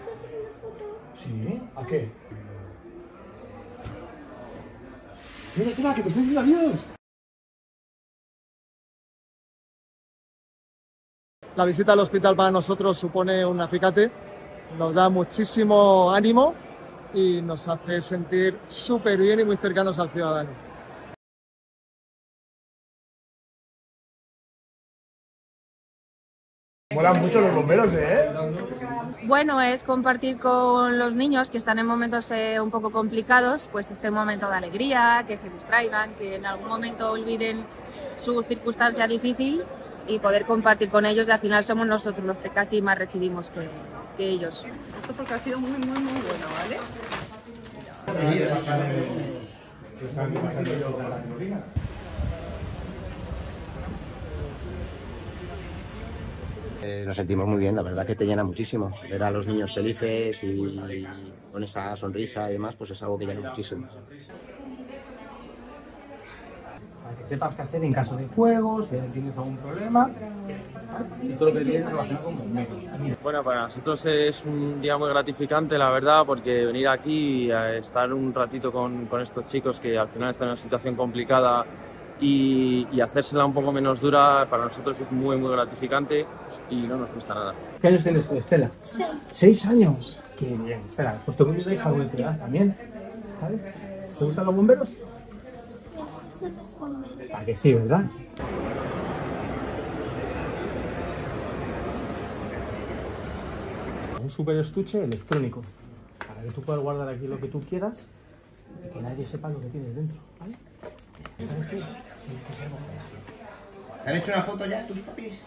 ¿Puedes hacer una foto? ¿Sí? ¿A qué? Mira, Estela, que te estoy diciendo adiós. La visita al hospital para nosotros supone un acicate, nos da muchísimo ánimo y nos hace sentir súper bien y muy cercanos al ciudadano. Molan mucho los bomberos, ¿eh? Bueno, es compartir con los niños que están en momentos eh, un poco complicados, pues este momento de alegría, que se distraigan, que en algún momento olviden su circunstancia difícil y poder compartir con ellos y al final somos nosotros los que casi más recibimos que, que ellos. Esto porque ha sido muy, muy, muy bueno, ¿vale? Eh, nos sentimos muy bien, la verdad que te llena muchísimo. Ver a los niños felices y con esa sonrisa y demás, pues es algo que llena muchísimo. Para que sepas qué hacer en caso de fuego, si tienes algún problema. Y todo lo que tienes relacionado con bomberos. Bueno, para nosotros es un día muy gratificante, la verdad, porque venir aquí a estar un ratito con, con estos chicos que al final están en una situación complicada y, y hacérsela un poco menos dura, para nosotros es muy, muy gratificante y no nos cuesta nada. ¿Qué años tienes tú, Estela? Sí. ¿Seis años? Qué bien, Estela. Pues voy a hija de edad también. ¿Sabes? ¿Te gustan los bomberos? Eso es bomberos. ¿A que sí, verdad? Un super estuche electrónico para que tú puedas guardar aquí lo que tú quieras y que nadie sepa lo que tienes dentro, ¿vale? ¿Te han hecho una foto ya tus papis?